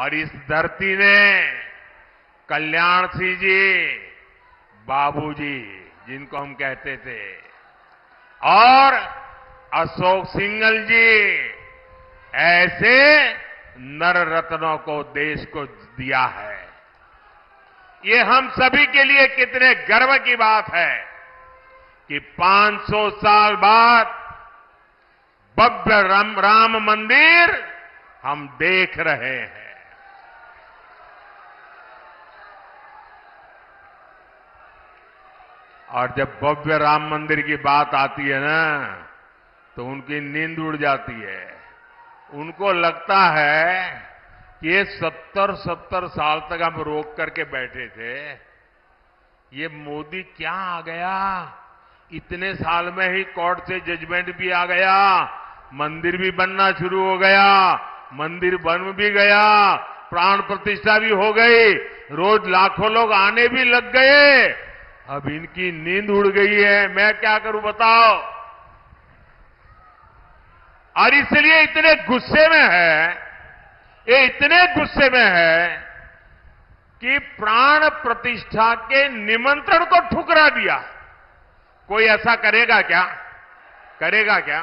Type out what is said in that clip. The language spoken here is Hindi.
और इस धरती ने कल्याण सिंह जी बाबूजी जिनको हम कहते थे और अशोक सिंगल जी ऐसे नर रत्नों को देश को दिया है। ये हम सभी के लिए कितने गर्व की बात है कि 500 साल बाद भव्य राम, राम मंदिर हम देख रहे हैं। और जब भव्य राम मंदिर की बात आती है ना तो उनकी नींद उड़ जाती है। उनको लगता है कि ये सत्तर सत्तर साल तक हम रोक करके बैठे थे। ये मोदी क्या आ गया? इतने साल में ही कोर्ट से जजमेंट भी आ गया, मंदिर भी बनना शुरू हो गया, मंदिर बन भी गया, प्राण प्रतिष्ठा भी हो गई, रोज लाखों लोग आने भी लग गए। अब इनकी नींद उड़ गई है, मैं क्या करूँ बताओ? और इसलिए इतने गुस्से में है, ये इतने गुस्से में है कि प्राण प्रतिष्ठा के निमंत्रण को ठुकरा दिया। कोई ऐसा करेगा क्या? करेगा क्या?